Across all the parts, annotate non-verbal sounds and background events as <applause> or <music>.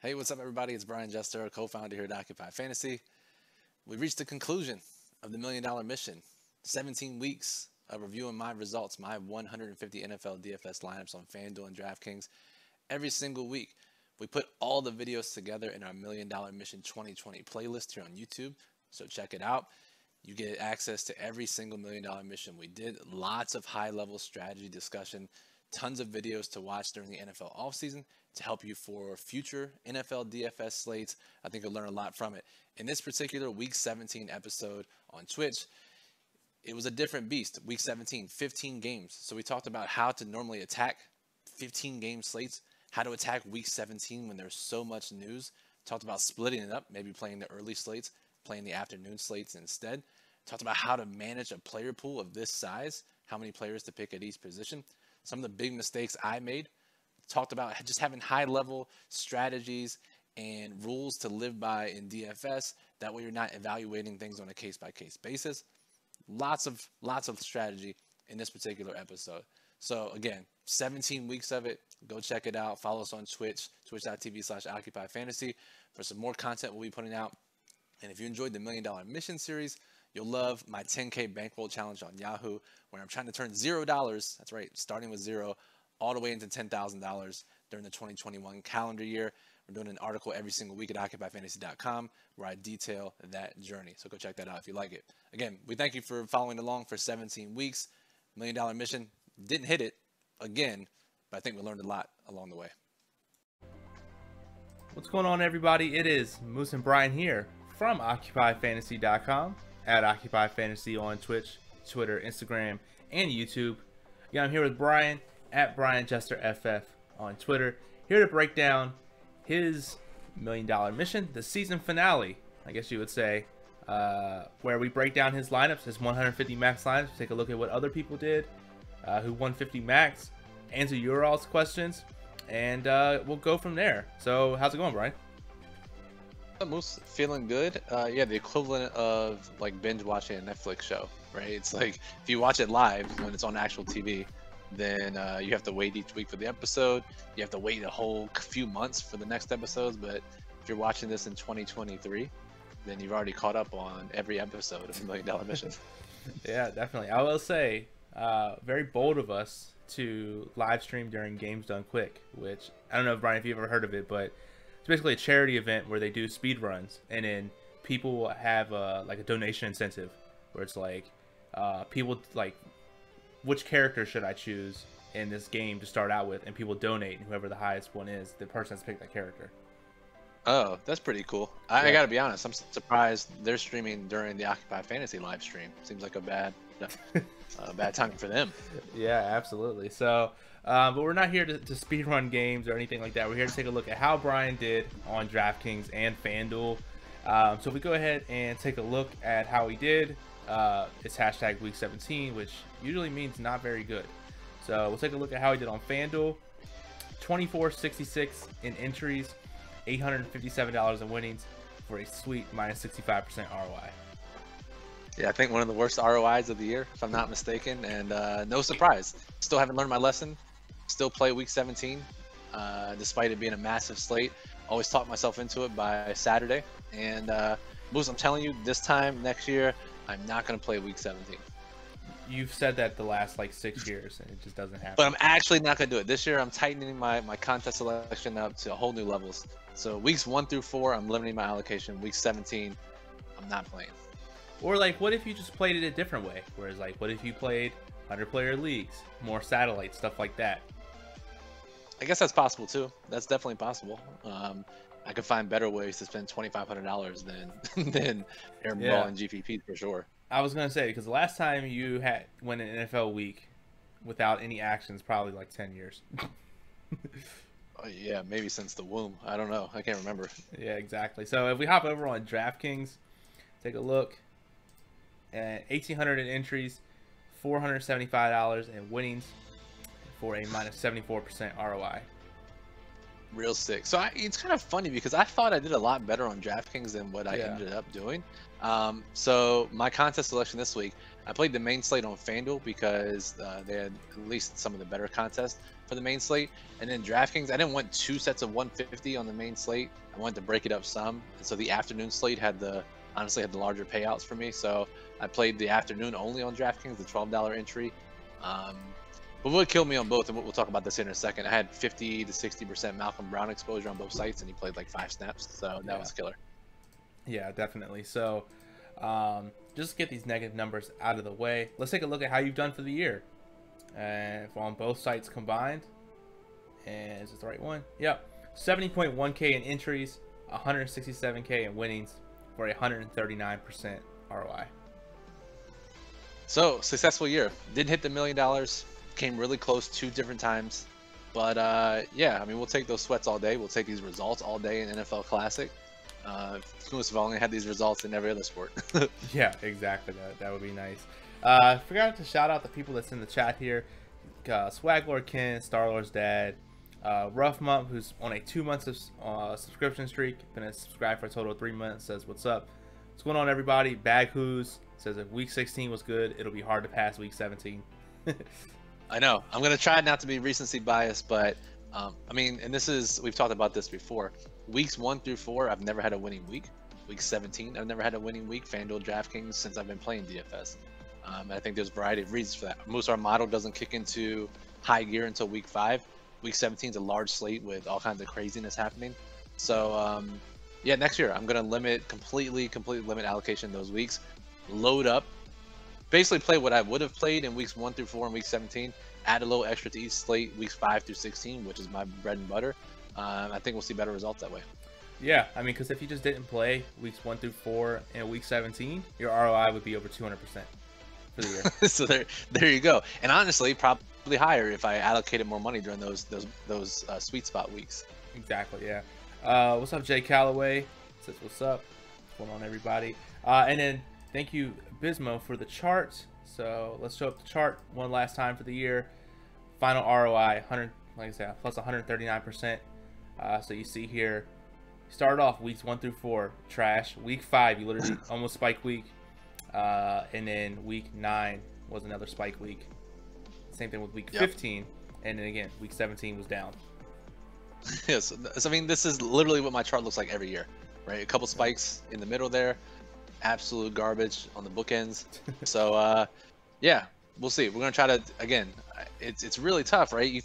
Hey, what's up, everybody? It's Brian Jester, co founder here at Occupy Fantasy. We reached the conclusion of the million dollar mission 17 weeks of reviewing my results, my 150 NFL DFS lineups on FanDuel and DraftKings every single week. We put all the videos together in our Million Dollar Mission 2020 playlist here on YouTube, so check it out. You get access to every single million dollar mission we did. Lots of high level strategy discussion, tons of videos to watch during the NFL offseason to help you for future NFL DFS slates. I think you'll learn a lot from it. In this particular week 17 episode on Twitch, it was a different beast. Week 17, 15 games. So we talked about how to normally attack 15 game slates, how to attack week 17 when there's so much news. Talked about splitting it up, maybe playing the early slates, playing the afternoon slates instead. Talked about how to manage a player pool of this size, how many players to pick at each position. Some of the big mistakes I made talked about just having high level strategies and rules to live by in DFS. That way you're not evaluating things on a case by case basis. Lots of lots of strategy in this particular episode. So again, 17 weeks of it. Go check it out. Follow us on Twitch, twitch.tv slash occupy fantasy for some more content we'll be putting out. And if you enjoyed the Million Dollar Mission series, you'll love my 10K bankroll challenge on Yahoo, where I'm trying to turn zero dollars, that's right, starting with zero, all the way into $10,000 during the 2021 calendar year. We're doing an article every single week at occupyfantasy.com where I detail that journey. So go check that out if you like it. Again, we thank you for following along for 17 weeks. Million dollar mission. Didn't hit it again, but I think we learned a lot along the way. What's going on, everybody? It is Moose and Brian here from OccupyFantasy.com at OccupyFantasy on Twitch, Twitter, Instagram, and YouTube. Yeah, I'm here with Brian at Brian Jester FF on Twitter, here to break down his million dollar mission, the season finale, I guess you would say, uh, where we break down his lineups, his 150 max lineups, take a look at what other people did, uh, who won 50 max, answer your all's questions, and uh, we'll go from there. So, how's it going, Brian? Most feeling good. Uh, yeah, the equivalent of like binge watching a Netflix show, right? It's like if you watch it live when it's on actual TV, then uh, you have to wait each week for the episode. You have to wait a whole few months for the next episodes. But if you're watching this in 2023, then you've already caught up on every episode of Million Dollar Mission. <laughs> yeah, definitely. I will say, uh, very bold of us to live stream during Games Done Quick, which I don't know, Brian, if you've ever heard of it, but it's basically a charity event where they do speed runs, and then people will have a, like a donation incentive, where it's like uh, people like which character should I choose in this game to start out with, and people donate, and whoever the highest one is, the person has picked that character. Oh, that's pretty cool. I, yeah. I, gotta be honest, I'm surprised they're streaming during the Occupy Fantasy live stream. Seems like a bad, uh, <laughs> bad timing for them. Yeah, absolutely. So, uh, but we're not here to, to speed run games or anything like that. We're here to take a look at how Brian did on DraftKings and FanDuel. Um, so if we go ahead and take a look at how he did, uh, it's hashtag week 17, which usually means not very good. So we'll take a look at how he did on FanDuel. 24.66 in entries, $857 in winnings for a sweet minus 65% ROI. Yeah, I think one of the worst ROIs of the year, if I'm not mistaken. And uh, no surprise, still haven't learned my lesson. Still play week 17, uh, despite it being a massive slate. Always talked myself into it by Saturday. And uh, Moose, I'm telling you, this time next year, I'm not going to play week 17. You've said that the last like six years, and it just doesn't happen. But I'm actually not going to do it this year. I'm tightening my my contest selection up to a whole new levels. So weeks one through four, I'm limiting my allocation. Week 17, I'm not playing. Or like, what if you just played it a different way? Whereas like, what if you played 100 player leagues, more satellite stuff like that? I guess that's possible too. That's definitely possible. Um, I could find better ways to spend twenty five hundred dollars than <laughs> than airball yeah. and GPP for sure. I was gonna say because the last time you had went an NFL week without any actions, probably like ten years. uh, <laughs> yeah, maybe since the womb. I don't know. I can't remember. Yeah, exactly. So if we hop over on DraftKings, take a look at eighteen hundred in entries, four hundred seventy five dollars in winnings for a minus seventy four percent ROI real sick. So I, it's kind of funny because I thought I did a lot better on DraftKings than what I yeah. ended up doing. Um, so my contest selection this week, I played the main slate on FanDuel because uh, they had at least some of the better contests for the main slate. And then DraftKings, I didn't want two sets of 150 on the main slate. I wanted to break it up some. And so the afternoon slate had the honestly had the larger payouts for me. So I played the afternoon only on DraftKings, the $12 entry. Um, but what killed me on both, and we'll talk about this in a second, I had 50 to 60% Malcolm Brown exposure on both sites, and he played like five snaps. So that yeah. was killer. Yeah, definitely. So um, just get these negative numbers out of the way. Let's take a look at how you've done for the year. And on both sites combined. And is this the right one? Yep. 70.1k in entries, 167k in winnings for a 139% ROI. So, successful year. Didn't hit the million dollars. Came really close two different times. But uh, yeah, I mean, we'll take those sweats all day. We'll take these results all day in NFL Classic. Uh, have only had these results in every other sport. <laughs> yeah, exactly. That, that would be nice. Uh, forgot to shout out the people that's in the chat here. Uh, Swaglord Ken, Starlord's dad, uh, Rough Month, who's on a two months of uh, subscription streak, been a subscribe for a total of three months, says, What's up? What's going on, everybody? Bag Who's says, If week 16 was good, it'll be hard to pass week 17. <laughs> I know. I'm going to try not to be recency biased, but um, I mean, and this is, we've talked about this before. Weeks one through four, I've never had a winning week. Week 17, I've never had a winning week, FanDuel DraftKings, since I've been playing DFS. Um, I think there's a variety of reasons for that. Most of our model doesn't kick into high gear until week five. Week 17 is a large slate with all kinds of craziness happening. So, um, yeah, next year I'm going to limit completely, completely limit allocation those weeks. Load up, basically play what I would have played in weeks one through four and week 17. Add a little extra to each slate, weeks five through 16, which is my bread and butter. Um, I think we'll see better results that way. Yeah, I mean, because if you just didn't play weeks one through four and week 17, your ROI would be over 200% for the year. <laughs> so there, there you go. And honestly, probably higher if I allocated more money during those those those uh, sweet spot weeks. Exactly. Yeah. Uh, what's up, Jay Calloway? Says what's up. What's going on, everybody? Uh, and then thank you, Bismo, for the chart. So let's show up the chart one last time for the year. Final ROI, 100, like I said, plus 139 percent. Uh, so you see here, started off weeks one through four, trash. Week five, you literally <clears throat> almost spike week. Uh, and then week nine was another spike week. Same thing with week yep. 15. And then again, week 17 was down. <laughs> yes. So, I mean, this is literally what my chart looks like every year, right? A couple spikes in the middle there, absolute garbage on the bookends. <laughs> so, uh, yeah, we'll see. We're going to try to, again, it's, it's really tough, right? You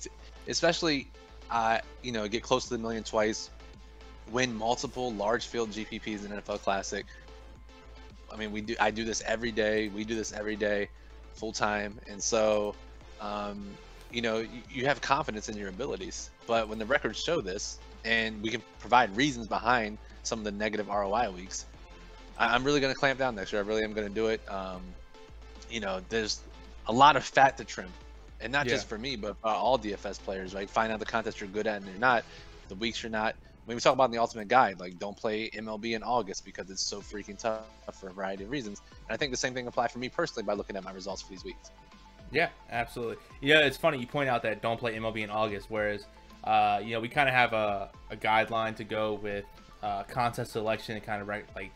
especially uh, you know, get close to the million twice, win multiple large field GPPs in NFL Classic. I mean, we do. I do this every day. We do this every day, full time, and so, um, you know, you, you have confidence in your abilities. But when the records show this, and we can provide reasons behind some of the negative ROI weeks, I, am really going to clamp down next year. I really am going to do it. Um, you know, there's a lot of fat to trim and not yeah. just for me, but all DFS players, right? Find out the contest you're good at and you're not, the weeks you're not. When we talk about in the Ultimate Guide, like don't play MLB in August because it's so freaking tough for a variety of reasons. And I think the same thing applies for me personally by looking at my results for these weeks. Yeah, absolutely. Yeah, it's funny you point out that don't play MLB in August, whereas uh, you know we kind of have a, a guideline to go with uh, contest selection and kind of right like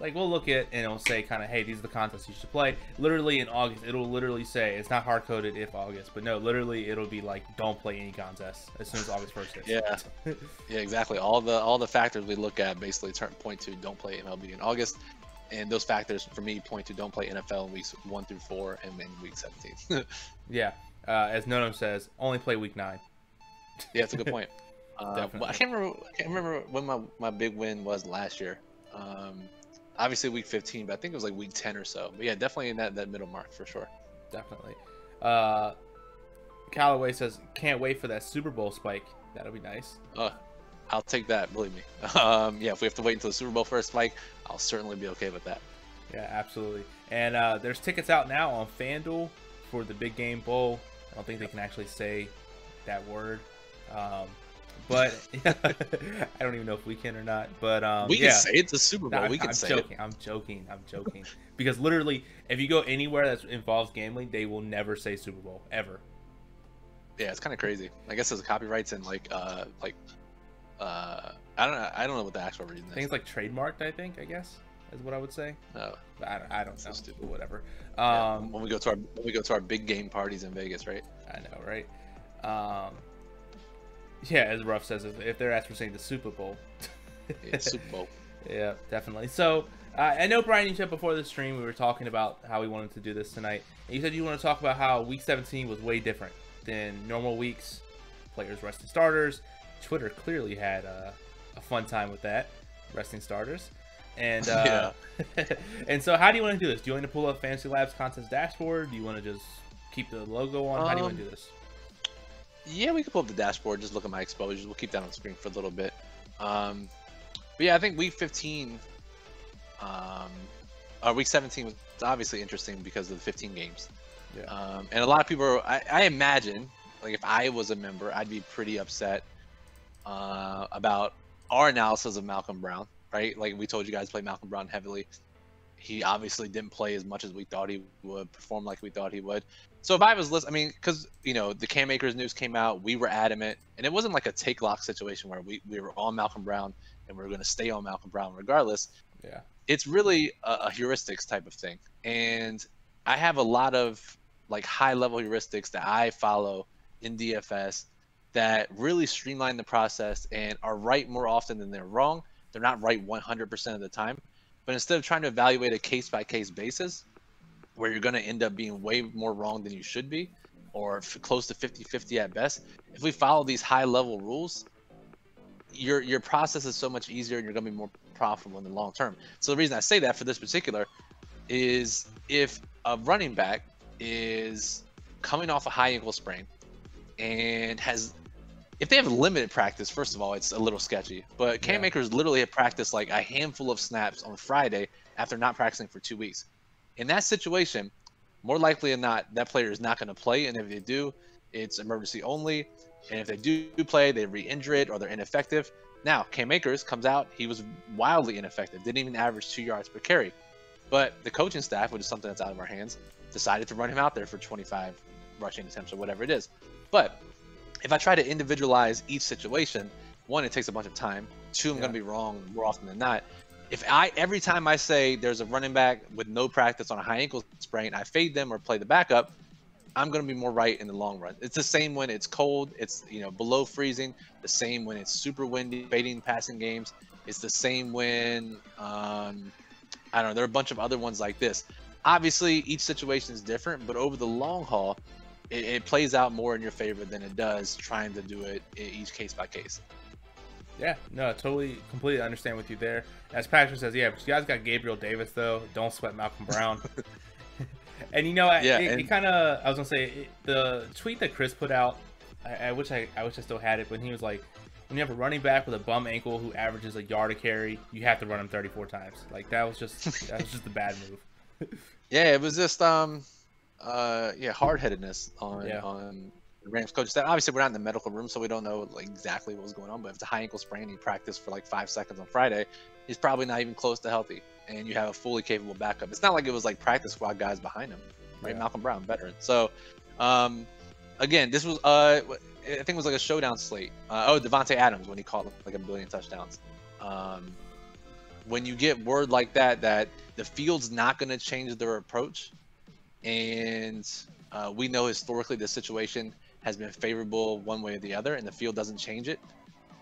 like we'll look at and it'll say kind of hey these are the contests you should play. Literally in august it'll literally say it's not hard coded if august but no literally it'll be like don't play any contests as soon as august 1st hits. Yeah. <laughs> Yeah exactly. All the all the factors we look at basically turn point to don't play mlb in august. And those factors for me point to don't play nfl in weeks one through four and then week 17 <laughs> yeah. Uh, as nono says only play week nine. Yeah that's a good point. <laughs> Uh, I can't remember. I can't remember when my, my big win was last year. Um, obviously week 15, but I think it was like week 10 or so. But yeah, definitely in that, that middle mark for sure. Definitely. Uh, Callaway says, can't wait for that Super Bowl spike. That'll be nice. Uh, I'll take that, believe me. <laughs> Um, yeah, if we have to wait until the Super Bowl for a spike, I'll certainly be okay with that. Yeah, absolutely. And uh, there's tickets out now on FanDuel for the Big Game Bowl. I don't think they can actually say that word. Um, but <laughs> I don't even know if we can or not. But um, we can yeah. say it's a Super Bowl. No, we can I'm say joking. it. I'm joking. I'm joking. because literally, if you go anywhere that involves gambling, they will never say Super Bowl ever. Yeah, it's kind of crazy. I guess there's copyrights and like uh like uh I don't know I don't know what the actual reason is. Things like trademarked. I think. I guess. is what I would say. Oh, I, don't, I don't So know. stupid. but Whatever. yeah, Um, when we go to our when we go to our big game parties in Vegas, right? I know, right? Um, yeah, as Ruff says, if, if they're asked for saying the Super Bowl. Yeah, Super Bowl. <laughs> Yeah, definitely. So uh, I know Brian, you said before the stream we were talking about how we wanted to do this tonight, and you said you want to talk about how Week 17 was way different than normal weeks. Players resting starters. Twitter clearly had uh, a fun time with that, resting starters. And uh, <laughs> and so, how do you want to do this? Do you want to pull up Fantasy Labs contest dashboard? Do you want to just keep the logo on? how do you want to Um, do this? Yeah, we can pull up the dashboard. Just look at my exposures. We'll keep that on screen for a little bit. Um, but yeah, I think week 15, um, or week 17 was obviously interesting because of the 15 games. Yeah. Um, and a lot of people, are, I, I imagine, like if I was a member, I'd be pretty upset uh, about our analysis of Malcolm Brown, right? Like we told you guys to play Malcolm Brown heavily. He obviously didn't play as much as we thought he would, perform like we thought he would. So if I was listening, I mean, because you know the Cam Akers news came out, we were adamant, and it wasn't like a take lock situation where we, we were on Malcolm Brown and we are going to stay on Malcolm Brown regardless. Yeah. It's really a, a heuristics type of thing, and I have a lot of like high level heuristics that I follow in DFS that really streamline the process and are right more often than they're wrong. They're not right 100% of the time, but instead of trying to evaluate a case by case basis, where you're going to end up being way more wrong than you should be, or close to 50 50 at best, if we follow these high level rules, your your process is so much easier and you're going to be more profitable in the long term. So the reason I say that for this particular is if a running back is coming off a high ankle sprain and has if they have limited practice, first of all, it's a little sketchy. But Cam Yeah. Akers literally had practiced like a handful of snaps on Friday after not practicing for two weeks. In that situation, more likely than not, that player is not going to play. And if they do, it's emergency only. And if they do play, they re-injure it or they're ineffective. Now, Cam Akers comes out. He was wildly ineffective. Didn't even average two yards per carry. But the coaching staff, which is something that's out of our hands, decided to run him out there for 25 rushing attempts or whatever it is. But if I try to individualize each situation, one, it takes a bunch of time. Two, I'm Yeah. going to be wrong more often than not. If I every time I say there's a running back with no practice on a high ankle sprain, I fade them or play the backup, I'm going to be more right in the long run. It's the same when it's cold, it's you know below freezing. The same when it's super windy, fading passing games. It's the same when um, I don't know. There are a bunch of other ones like this. Obviously, each situation is different, but over the long haul, it, it plays out more in your favor than it does trying to do it each case by case. Yeah, no, totally, completely understand with you there. As Patrick says, yeah, but you guys got Gabriel Davis though. Don't sweat Malcolm Brown. <laughs> and you know, I- Yeah, it, and- it kind of, I was gonna say, it, the tweet that Chris put out, I, I wish I, I wish I still had it, but he was like, when you have a running back with a bum ankle who averages a yard a carry, you have to run him 34 times. Like that was just, that was just a bad move. <laughs> Yeah, it was just um, uh, yeah, hard headedness on Yeah. on the Rams coach. That obviously we're not in the medical room, so we don't know like exactly what was going on. But if it's a high ankle sprain, he practiced for like five seconds on Friday, he's probably not even close to healthy. And you have a fully capable backup. It's not like it was like practice squad guys behind him, right? Yeah. Malcolm Brown, veteran. So, um, again, this was uh, I think it was like a showdown slate. Uh, oh, Davante Adams when he caught like a billion touchdowns. Um, when you get word like that, that the field's not going to change their approach, and uh, we know historically the situation has been favorable one way or the other, and the field doesn't change it,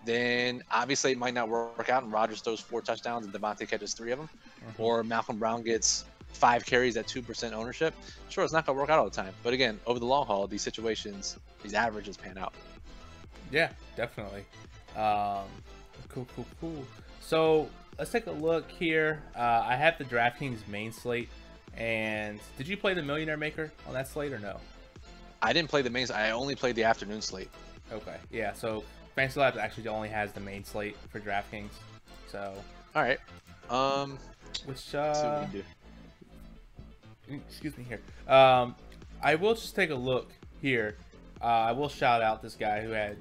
then obviously it might not work out. And Rodgers throws four touchdowns, and Davante catches three of them, Mhm. or Malcolm Brown gets five carries at two percent ownership. Sure, it's not going to work out all the time, but again, over the long haul, these situations, these averages pan out. Yeah, definitely. Um, cool, cool, cool. So let's take a look here. Uh, I have the DraftKings main slate, and did you play the Millionaire Maker on that slate or no? I didn't play the main. I only played the afternoon slate. Okay, yeah. So Fantasy Labs actually only has the main slate for DraftKings. So, All right. Um, which let's see what uh, we can do. excuse me here. Um, I will just take a look here. Uh, I will shout out this guy who had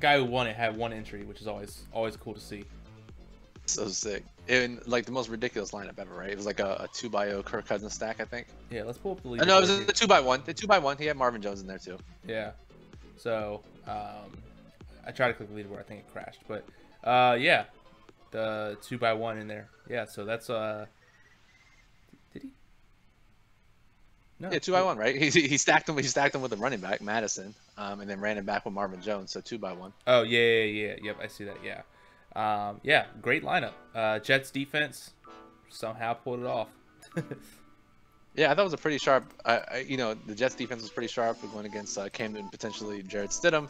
guy who won it had one entry, which is always always cool to see. So sick. And like the most ridiculous lineup ever, right? It was like a, a two by O Kirk Cousins stack, I think. Yeah, let's pull up the lead. Uh, no, it was a two by one. The two by one. He had Marvin Jones in there too. Yeah. So, um, I tried to click the leaderboard. I think it crashed. But, uh, yeah. the two by one in there. Yeah, so that's uh. Did he? No. Yeah, two by one, right? He, he stacked him. He stacked them with the running back Mattison, um, and then ran him back with Marvin Jones. So two by one. Oh yeah, yeah, yeah. Yep, I see that. Yeah, um, yeah, great lineup. Uh, Jets defense somehow pulled it off. <laughs> yeah, I thought it was a pretty sharp. Uh, you know, the Jets defense was pretty sharp. We're going against uh, Camden, potentially Jarrett Stidham.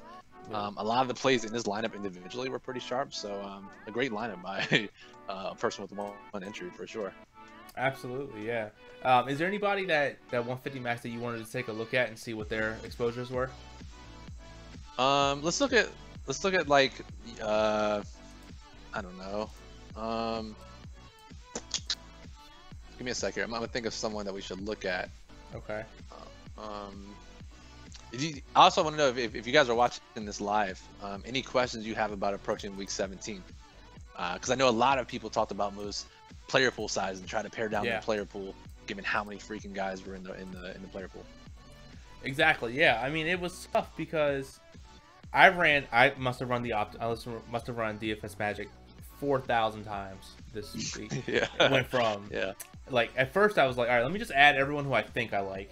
Um, a lot of the plays in this lineup individually were pretty sharp, so um, a great lineup by <laughs> uh, a person with one, one entry for sure. Absolutely, yeah. Um, is there anybody that that 150 max that you wanted to take a look at and see what their exposures were? Um, let's look at let's look at like uh, I don't know. Um, give me a second. I'm gonna think of someone that we should look at. Okay. Um, you, I also want to know if, if, you guys are watching this live, um, any questions you have about approaching week 17? Because uh, I know a lot of people talked about Moose player pool size and trying to pare down yeah. the player pool, given how many freaking guys were in the in the in the player pool. Exactly. Yeah. I mean, it was tough because I ran. I must have run the opt. I must have run DFS Magic four thousand times this <laughs> week. yeah. It went from <laughs> yeah. Like at first, I was like, all right, let me just add everyone who I think I like.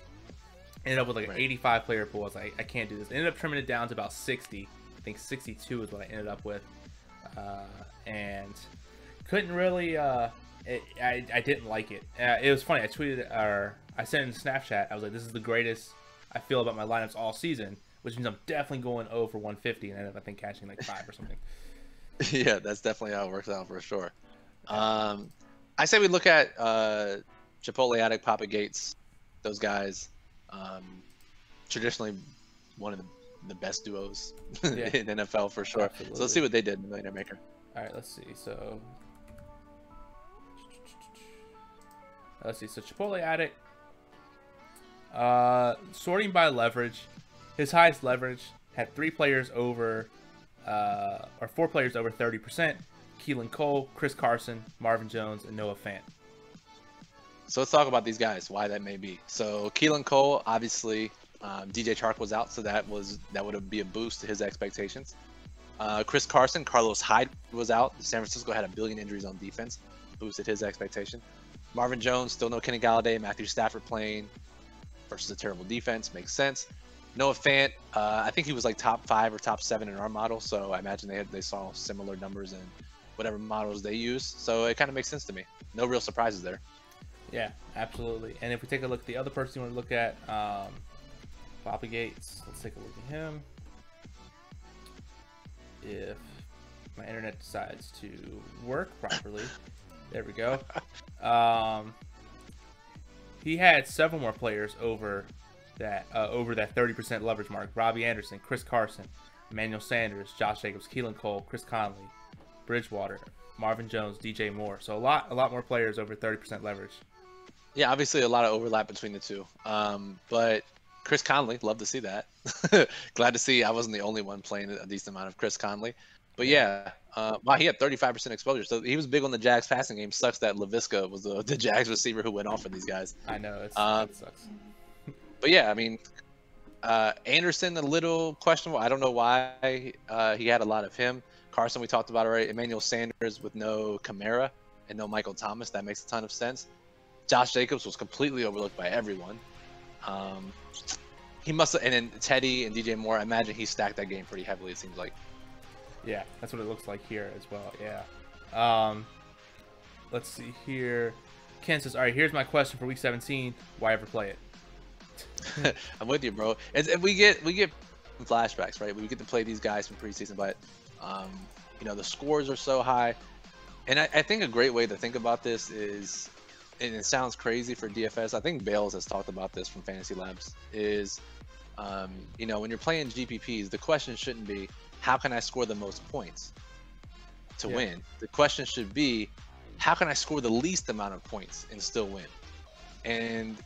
Ended up with like right. an 85 player pool. I was like, I can't do this. Ended up trimming it down to about 60. I think 62 is what I ended up with, uh, and couldn't really. Uh, it, I, I didn't like it. Uh, it was funny. I tweeted or I sent in Snapchat. I was like, "This is the greatest I feel about my lineups all season," which means I'm definitely going 0 for 150, and I ended up I think catching like five or something. <laughs> <laughs> yeah, that's definitely how it works out for sure. Um, I say we look at uh, Chipotle Addict, Papa Gates, those guys. Um, traditionally, one of the, the best duos <laughs> yeah. in NFL for sure. Absolutely. So let's see what they did in Millionaire Maker. All right, let's see. So Let's see. So Chipotle Addict. Uh, sorting by leverage. His highest leverage had three players over, uh, or four players over 30%. Keelan Cole, Chris Carson, Marvin Jones, and Noah Fant. So let's talk about these guys, why that may be. So Keelan Cole, obviously, um, DJ Chark was out, so that was that would be a boost to his expectations. Uh, Chris Carson, Carlos Hyde was out. San Francisco had a billion injuries on defense, boosted his expectation. Marvin Jones, still no Kenny Golladay, Matthew Stafford playing versus a terrible defense. Makes sense. Noah Fant, uh, I think he was like top five or top seven in our model, so I imagine they had, they saw similar numbers in whatever models they use. So it kind of makes sense to me. No real surprises there. Yeah, absolutely. And if we take a look at the other person you want to look at, um, Papa Gates, let's take a look at him. If my internet decides to work properly. There we go. <laughs> Um, he had several more players over that uh, over that 30% leverage mark. Robbie Anderson, Chris Carson, Emmanuel Sanders, Josh Jacobs, Keelan Cole, Chris Conley, Bridgewater, Marvin Jones, DJ Moore. So a lot, a lot more players over 30% leverage. Yeah, obviously a lot of overlap between the two. Um, but Chris Conley, love to see that. <laughs> Glad to see I wasn't the only one playing a decent amount of Chris Conley. But yeah, uh, wow, he had 35% exposure. So he was big on the Jags passing game. Sucks that Laviska was the, <laughs> the Jags receiver who went off for these guys. I know. It's, uh, it sucks. But yeah, I mean, uh, Anderson, a little questionable. I don't know why uh, he had a lot of him. Carson, we talked about already. Emmanuel Sanders with no Kamara and no Michael Thomas. That makes a ton of sense. Josh Jacobs was completely overlooked by everyone. Um, he must and then Teddy and DJ Moore. I imagine he stacked that game pretty heavily. It seems like. Yeah, that's what it looks like here as well. Yeah. Um, let's see here. Ken says, "All right, here's my question for Week 17. Why ever play it?" <laughs> I'm with you, bro. And, and, we get we get flashbacks, right? We get to play these guys from preseason, but um, you know the scores are so high. And I, I think a great way to think about this is, and it sounds crazy for DFS. I think Bales has talked about this from Fantasy Labs. Is um, you know when you're playing GPPs, the question shouldn't be how can I score the most points to yeah. win? The question should be, how can I score the least amount of points and still win? And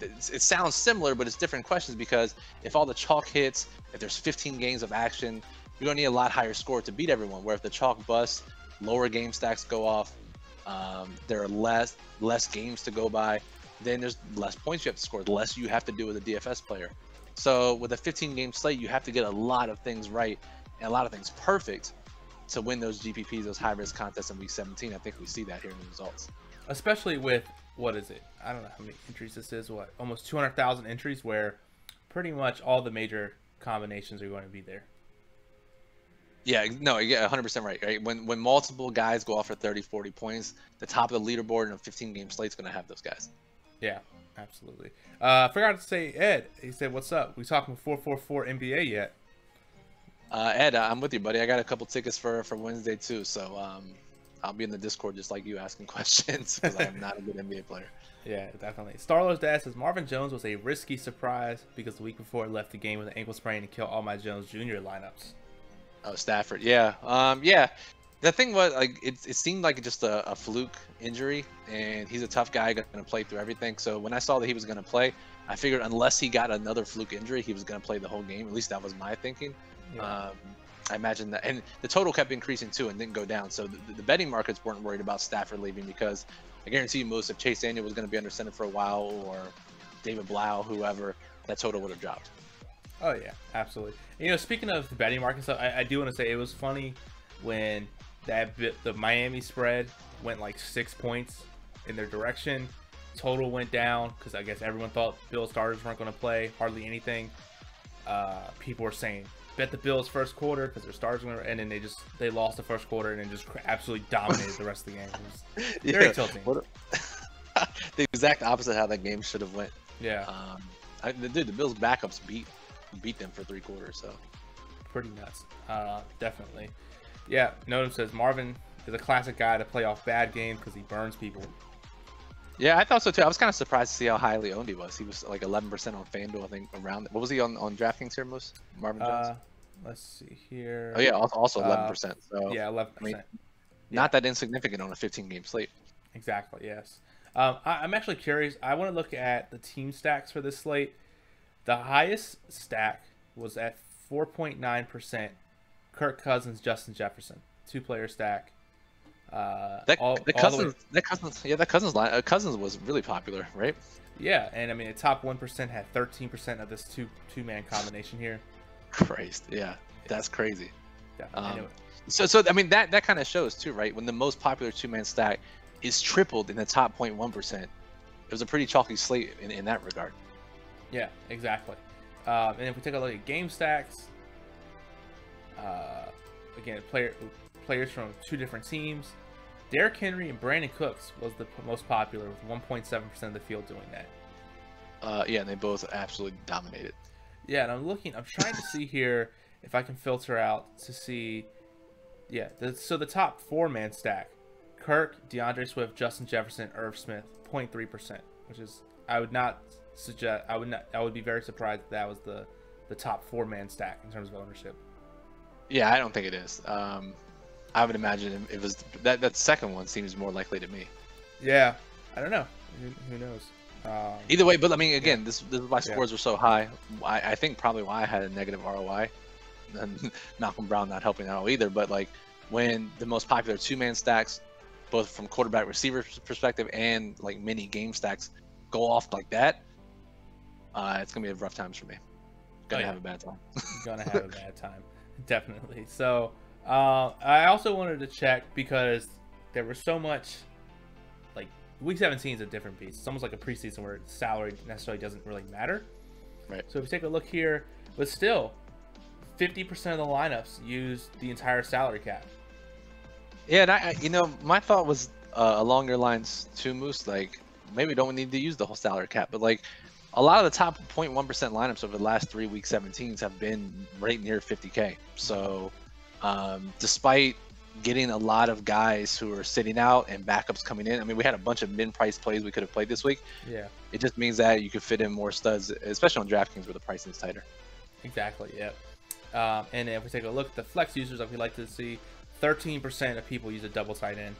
it sounds similar, but it's different questions because if all the chalk hits, if there's 15 games of action, you're gonna need a lot higher score to beat everyone. Where if the chalk busts, lower game stacks go off, um, there are less less games to go by, then there's less points you have to score, the less you have to do with a DFS player. So with a 15 game slate, you have to get a lot of things right and a lot of things perfect to win those GPPs, those high risk contests in week 17. I think we see that here in the results. Especially with what is it? I don't know how many entries this is. What almost 200,000 entries, where pretty much all the major combinations are going to be there. Yeah, no, yeah, 100% right. Right. When when multiple guys go off for 30, 40 points, the top of the leaderboard in a 15 game slate is going to have those guys. Yeah, absolutely. Uh, I forgot to say, Ed. He said, "What's up? We talking 444 NBA yet?" Uh, Ed, I'm with you, buddy. I got a couple tickets for for Wednesday too, so um, I'll be in the Discord just like you asking <laughs> questions because I am not a good NBA player. Yeah, definitely. Starlord's dad says Marvin Jones was a risky surprise because the week before left the game with an ankle sprain and killed all my Jones Jr. lineups. Oh, Stafford. Yeah. Um, yeah. The thing was, like, it, it seemed like just a, a fluke injury, and he's a tough guy, going to play through everything. So when I saw that he was going to play, I figured unless he got another fluke injury, he was going to play the whole game. At least that was my thinking. Yeah. Um, I imagine that, and the total kept increasing too, and didn't go down. So the, the betting markets weren't worried about Stafford leaving because I guarantee you, most if Chase Daniel was going to be under center for a while, or David Blough, whoever, that total would have dropped. Oh yeah, absolutely. You know, speaking of the betting markets, I, I do want to say it was funny when that bit, the Miami spread went like six points in their direction. Total went down because I guess everyone thought Bill starters weren't going to play hardly anything. Uh, people were saying bet the Bills first quarter because their starters were, and then they just they lost the first quarter and then just absolutely dominated the rest of the game. It was <laughs> very yeah, tilting. <laughs> the exact opposite how that game should have went. Yeah. Um, I, dude, the Bills backups beat beat them for three quarters. So pretty nuts. Uh, definitely. Yeah. Notem says Marvin is a classic guy to play off bad games because he burns people. Yeah, I thought so too. I was kind of surprised to see how highly owned he was. He was like 11% on FanDuel, I think, around. What was he on on DraftKings here, most? Marvin Jones. Uh, let's see here. Oh yeah, also 11%. Uh, so yeah, 11%. I mean, yeah. Not that insignificant on a 15 game slate. Exactly. Yes. Um, I, I'm actually curious. I want to look at the team stacks for this slate. The highest stack was at 4.9%. Kirk Cousins, Justin Jefferson, two player stack. Uh, that, all, that Cousins, that Cousins, yeah, that Cousins line, uh, Cousins was really popular, right? Yeah, and I mean, the top one percent had 13% of this two two man combination here. Christ, yeah, that's crazy. Yeah, um, so so I mean that that kind of shows too, right? When the most popular two man stack is tripled in the top 0.1 percent, it was a pretty chalky slate in, in that regard. Yeah, exactly. Um, and if we take a look at game stacks, uh, again, player players from two different teams. Derrick Henry and Brandin Cooks was the most popular with 1.7% of the field doing that. Uh, yeah, and they both absolutely dominated. Yeah, and I'm looking, I'm trying to <laughs> see here if I can filter out to see. Yeah, the, so the top four man stack Kirk, DeAndre Swift, Justin Jefferson, Irv Smith, 0.3%, which is, I would not suggest, I would not, I would be very surprised that, that was the, the top four man stack in terms of ownership. Yeah, I don't think it is. Um, I would imagine it was that that second one seems more likely to me. Yeah, I don't know. Who, who knows? Um, Either way, but I mean, again, yeah. this this is why scores yeah. were so high. I, I think probably why I had a negative ROI, and <laughs> Malcolm Brown not helping at all either. But like when the most popular two man stacks, both from quarterback receiver perspective and like mini game stacks, go off like that, uh, it's gonna be a rough times for me. Gonna oh, yeah. have a bad time. gonna have a bad <laughs> time, definitely. So uh, I also wanted to check because there was so much. Like week 17 is a different beast. It's almost like a preseason where salary necessarily doesn't really matter. Right. So if we take a look here, but still, 50% of the lineups use the entire salary cap. Yeah, and I, you know, my thought was uh, along your lines too, Moose. Like maybe don't need to use the whole salary cap, but like a lot of the top 0.1% lineups over the last three week 17s have been right near 50k. So um, despite getting a lot of guys who are sitting out and backups coming in. I mean, we had a bunch of min-price plays we could have played this week. Yeah. It just means that you could fit in more studs, especially on DraftKings where the pricing is tighter. Exactly. Yeah. Um, and if we take a look at the flex users, like we like to see, 13% of people use a double tight end.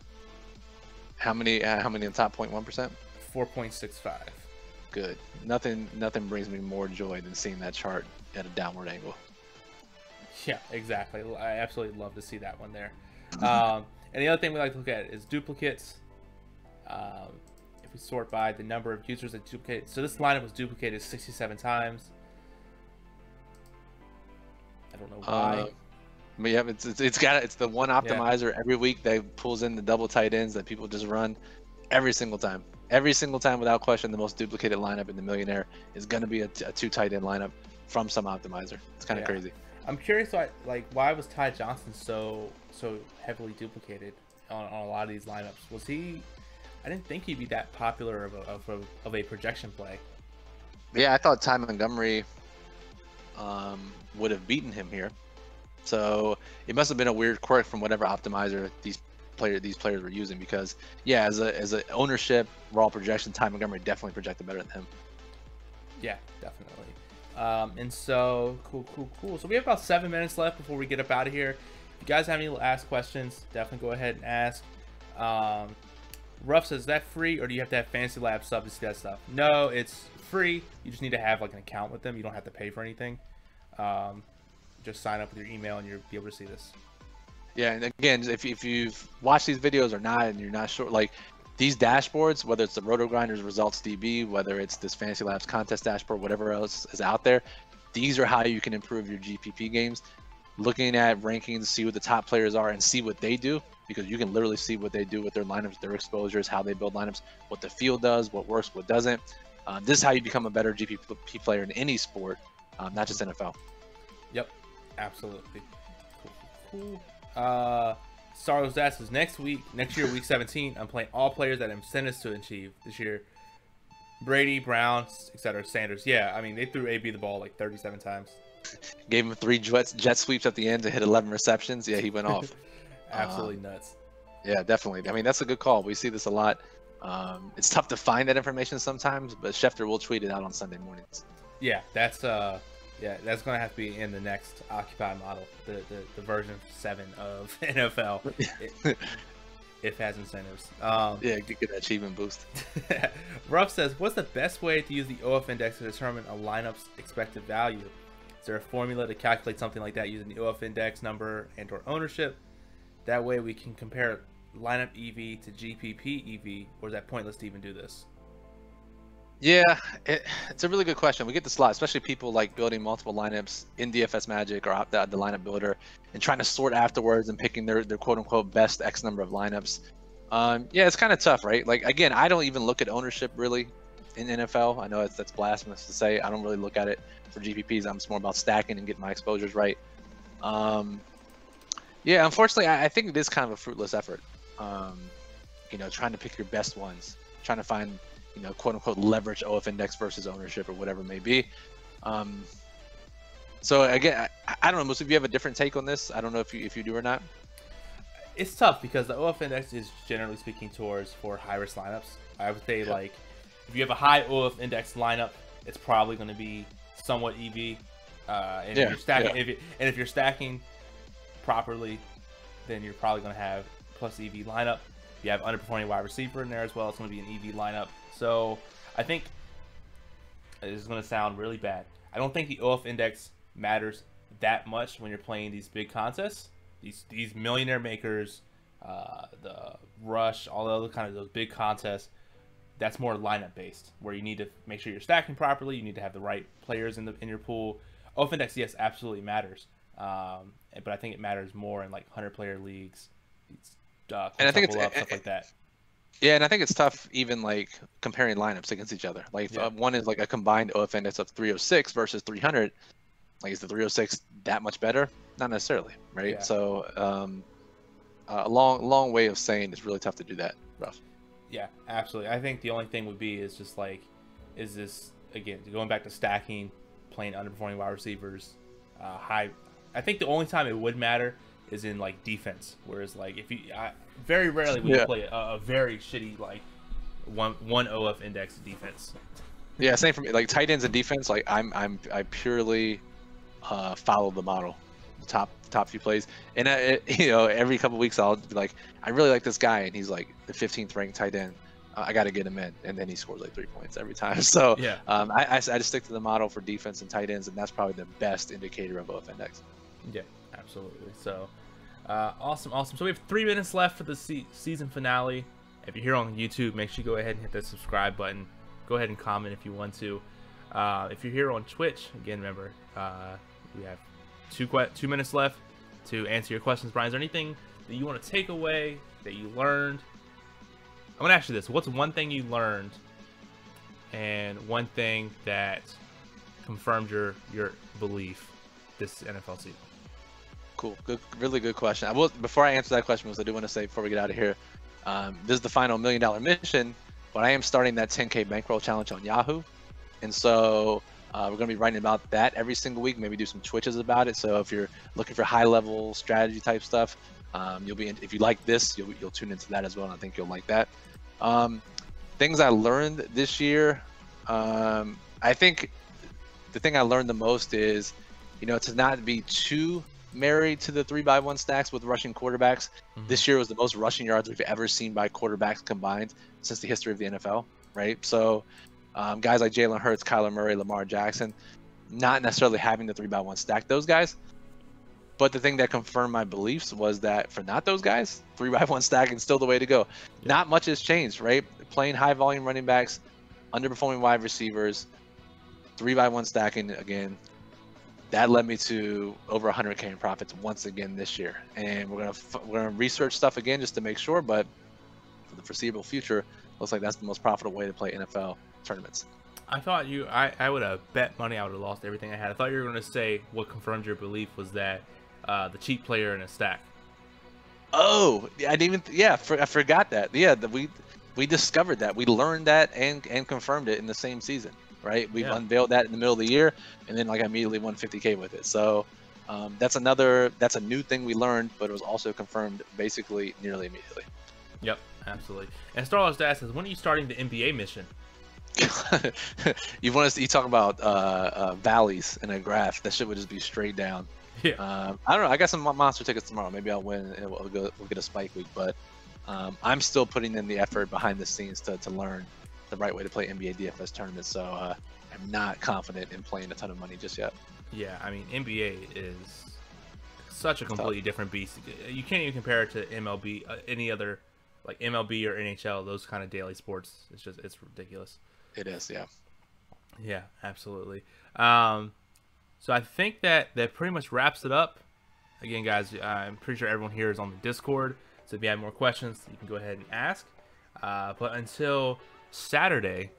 How many? Uh, how many in the top 0.1 percent? 4.65. Good. Nothing. Nothing brings me more joy than seeing that chart at a downward angle. <laughs> Yeah, exactly. I absolutely love to see that one there. Um, and the other thing we like to look at is duplicates. Um, if we sort by the number of users that duplicate, so this lineup was duplicated 67 times. I don't know why. Uh, mean, yeah, it's, it's it's got it's the one optimizer every week that pulls in the double tight ends that people just run every single time. Every single time, without question, the most duplicated lineup in the millionaire is going to be a, a, two tight end lineup from some optimizer. It's kind of yeah. crazy. I'm curious, why, like, why was Ty Johnson so so heavily duplicated on, on a lot of these lineups? Was he? I didn't think he'd be that popular of a, of a, of a projection play. Yeah, I thought Ty Montgomery um, would have beaten him here. So it must have been a weird quirk from whatever optimizer these player these players were using because yeah, as a as a ownership raw projection, Ty Montgomery definitely projected better than him. Yeah, definitely. Um, and so cool, cool, cool. So we have about seven minutes left before we get up out of here. If you guys have any last questions, definitely go ahead and ask. Um, Ruff says, is that free or do you have to have Fantasy Lab sub to see that stuff? No, it's free. You just need to have like an account with them. You don't have to pay for anything. Um, just sign up with your email and you'll be able to see this. Yeah, and again, if, if you've watched these videos or not, and you're not sure, like these dashboards, whether it's the Roto Grinders Results DB, whether it's this Fantasy Labs contest dashboard, whatever else is out there, these are how you can improve your GPP games. Looking at rankings, see what the top players are, and see what they do, because you can literally see what they do with their lineups, their exposures, how they build lineups, what the field does, what works, what doesn't. Uh, this is how you become a better GPP player in any sport, um, not just NFL. Yep, absolutely. Cool, cool. Uh, Starlos asks next week, next year, week 17. I'm playing all players that I'm sentenced to achieve this year. Brady, Brown, etc. Sanders. Yeah, I mean they threw AB the ball like 37 times. Gave him three jet, jet sweeps at the end to hit 11 receptions. Yeah, he went off. <laughs> Absolutely um, nuts. Yeah, definitely. I mean that's a good call. We see this a lot. Um, it's tough to find that information sometimes, but Schefter will tweet it out on Sunday mornings. Yeah, that's uh, yeah, that's going to have to be in the next Occupy model, the the, the version seven of <laughs> NFL. <laughs> it, it has incentives. Um, yeah, get that achievement boost. <laughs> Ruff says, "What's the best way to use the OF index to determine a lineup's expected value? Is there a formula to calculate something like that using the OF index number and/or ownership? That way, we can compare lineup EV to GPP EV, or is that pointless to even do this?" Yeah, it, it's a really good question. We get this a lot, especially people like building multiple lineups in DFS Magic or the, the lineup builder and trying to sort afterwards and picking their, their quote unquote best X number of lineups. Um, yeah, it's kind of tough, right? Like, again, I don't even look at ownership really in NFL. I know that's, that's blasphemous to say. I don't really look at it for GPPs. I'm just more about stacking and getting my exposures right. Um, yeah, unfortunately, I, I, think it is kind of a fruitless effort. Um, you know, trying to pick your best ones, trying to find you know, quote unquote leverage OF index versus ownership or whatever it may be. Um, so again, I, I don't know, most of you have a different take on this. I don't know if you if you do or not. It's tough because the OF index is generally speaking towards for high risk lineups. I would say yeah. like if you have a high OF index lineup, it's probably going to be somewhat EV. Uh, and yeah, if you're stacking, yeah. if and if you're stacking properly, then you're probably going to have plus EV lineup. If you have underperforming wide receiver in there as well, it's going to be an EV lineup. So I think this is going to sound really bad. I don't think the OF index matters that much when you're playing these big contests. These these millionaire makers, uh, the rush, all the other kind of those big contests. That's more lineup based, where you need to make sure you're stacking properly. You need to have the right players in the in your pool. OF index, yes, absolutely matters, um, but I think it matters more in like hundred player leagues, uh, and I think it's up, stuff like that. Yeah, and I think it's tough even like comparing lineups against each other. Like yeah. uh, one is like a combined OF index of 306 versus 300. Like is the 306 that much better? Not necessarily, right? Yeah. So um, a long long way of saying it's really tough to do that. Rough. Yeah, absolutely. I think the only thing would be is just like, is this again going back to stacking, playing underperforming wide receivers, uh, high. I think the only time it would matter is in like defense. Whereas like if you I, very rarely we yeah. play a, a, very shitty like one one OF index defense. Yeah, same for me. Like tight ends and defense, like I'm I'm I purely uh, follow the model, the top top few plays, and uh, it, <laughs> you know every couple weeks I'll be like I really like this guy, and he's like the 15th ranked tight end. Uh, I got to get him in, and then he scores like three points every time. <laughs> So yeah, um, I, I, I just stick to the model for defense and tight ends, and that's probably the best indicator of OF index. Yeah, absolutely. So uh, awesome, awesome. So we have three minutes left for the se season finale. If you're here on YouTube, make sure you go ahead and hit that subscribe button. Go ahead and comment if you want to. Uh, if you're here on Twitch, again, remember uh, we have two que- two minutes left. to answer your questions. Brian, is there anything that you want to take away that you learned? I'm gonna ask you this: What's one thing you learned, and one thing that confirmed your your belief this NFL season? Cool. Good. Really good question. I will. Before I answer that question, because I do want to say before we get out of here, um, this is the final million dollar mission, but I am starting that 10k bankroll challenge on Yahoo, and so uh, we're going to be writing about that every single week. Maybe do some twitches about it. So if you're looking for high level strategy type stuff, um, you'll be in, if you like this, you'll you'll tune into that as well. And I think you'll like that. Um, things I learned this year, um, I think the thing I learned the most is, you know, to not be too married to the three by one stacks with rushing quarterbacks. Mm-hmm. This year was the most rushing yards we've ever seen by quarterbacks combined since the history of the NFL, right? So, um, guys like Jalen Hurts, Kyler Murray, Lamar Jackson, not necessarily having the three by one stack those guys. But the thing that confirmed my beliefs was that for not those guys, three by one <laughs> stacking still the way to go. Yeah. Not much has changed, right? Playing high volume running backs, underperforming wide receivers, three by one stacking again that led me to over 100k in profits once again this year. And we're gonna we're gonna research stuff again just to make sure. But for the foreseeable future, looks like that's the most profitable way to play NFL tournaments. I thought you, I, I would have bet money I would have lost everything I had. I thought you were going to say what confirmed your belief was that uh, the cheap player in a stack. Oh, I didn't even, yeah, for, I forgot that. Yeah, the, we we discovered that. We learned that and and confirmed it in the same season right? We've yeah. unveiled that in the middle of the year, and then like I immediately won 50k with it. So um, that's another that's a new thing we learned, but it was also confirmed basically nearly immediately. Yep, absolutely. And Star Wars says, when are you starting the NBA mission? <laughs> you want us? To, you talk about uh, uh, valleys in a graph? That shit would just be straight down. Yeah. Um, I don't know. I got some monster tickets tomorrow. Maybe I'll win and we'll, go, we'll get a spike week. But um, I'm still putting in the effort behind the scenes to, to learn the right way to play NBA DFS tournaments. So uh, I'm not confident in playing a ton of money just yet. Yeah, I mean NBA is such a completely different beast. You can't even compare it to MLB, uh, any other like MLB or NHL. Those kind of daily sports. It's just it's ridiculous. It is, yeah. Yeah, absolutely. Um, so I think that that pretty much wraps it up. Again, guys, I'm pretty sure everyone here is on the Discord. So if you have more questions, you can go ahead and ask. Uh, but until Saturday.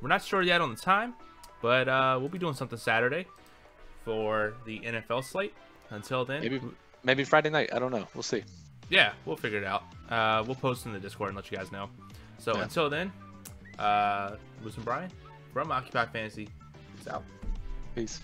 We're not sure yet on the time, but uh, we'll be doing something Saturday for the NFL slate. Until then, maybe maybe Friday night. I don't know. We'll see. Yeah, we'll figure it out. Uh, we'll post in the Discord and let you guys know. So yeah. until then, uh, Moose and Brian from Occupy Fantasy. Peace out. Peace.